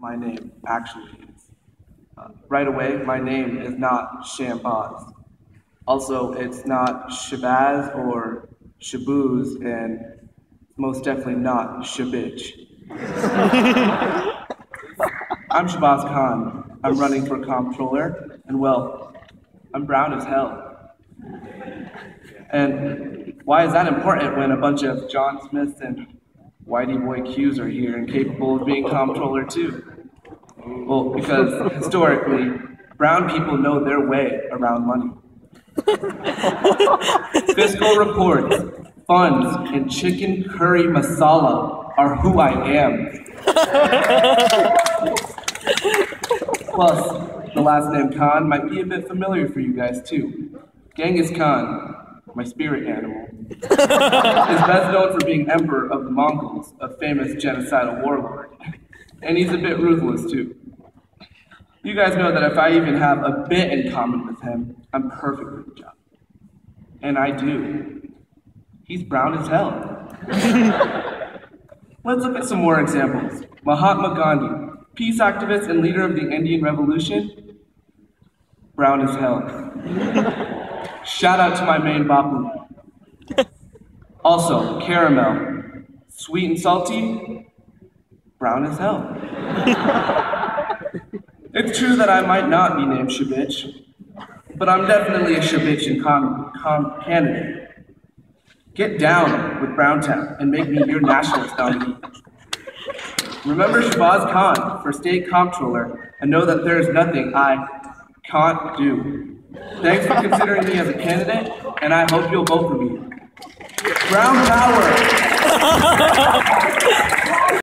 my name actually is. Uh, right away, my name is not Shambaz. Also, it's not Shabazz or Shabooz, and most definitely not Shabitch. I'm Shahbaz Khan. I'm running for comptroller, and well, I'm brown as hell. And why is that important when a bunch of John Smiths and Whitey Boy Q's are here and capable of being comptroller too? Well, because historically, brown people know their way around money. Fiscal reports, funds, and chicken curry masala are who I am. Plus, the last name Khan might be a bit familiar for you guys too. Genghis Khan, my spirit animal, is best known for being emperor of the Mongols, a famous genocidal warlord. And he's a bit ruthless too. You guys know that if I even have a bit in common with him, I'm perfect for the job. And I do. He's brown as hell. Let's look at some more examples. Mahatma Gandhi, peace activist and leader of the Indian Revolution, brown as hell. Shout out to my main Bapu. Also, caramel, sweet and salty, brown as hell. it's true that I might not be named Shabitch, but I'm definitely a Shabitch and con, con candidate. Get down with Browntown and make me your nationalist nominee. Remember Shahbaz Khan for state comptroller and know that there is nothing I can't do. Thanks for considering me as a candidate, and I hope you'll vote for me. Brown power!